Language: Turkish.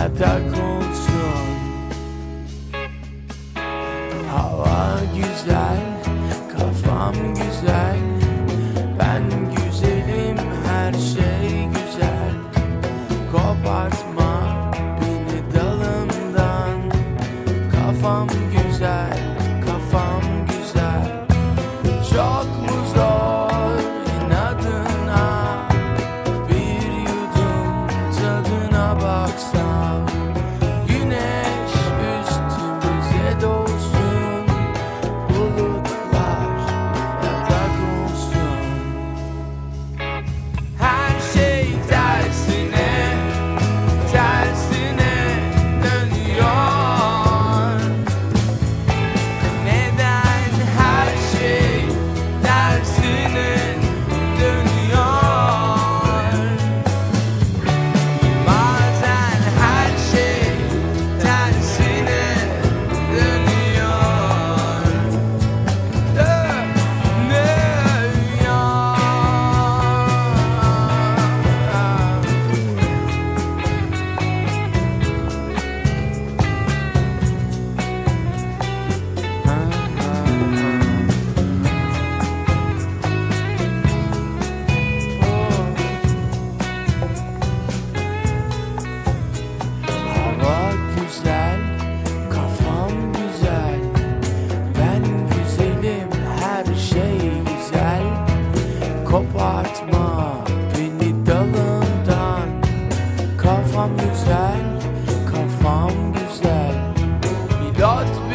yatak kopartma beni dalından. Kafam güzel, kafam güzel. Milat